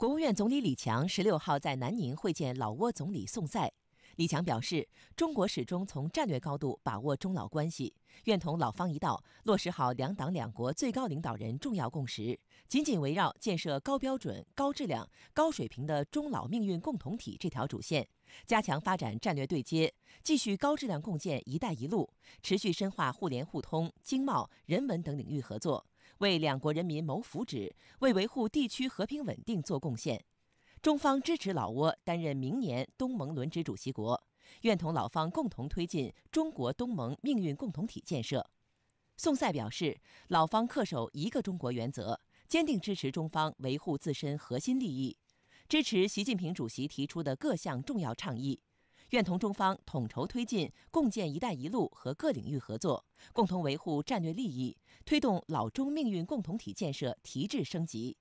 国务院总理李强十六号在南宁会见老挝总理宋赛。李强表示，中国始终从战略高度把握中老关系，愿同老方一道落实好两党两国最高领导人重要共识，紧紧围绕建设高标准、高质量、高水平的中老命运共同体这条主线，加强发展战略对接，继续高质量共建“一带一路”，持续深化互联互通、经贸、人文等领域合作。为两国人民谋福祉，为维护地区和平稳定做贡献。中方支持老挝担任明年东盟轮值主席国，愿同老方共同推进中国东盟命运共同体建设。宋赛表示，老方恪守一个中国原则，坚定支持中方维护自身核心利益，支持习近平主席提出的各项重要倡议。愿同中方统筹推进共建“一带一路”和各领域合作，共同维护战略利益，推动老中命运共同体建设提质升级。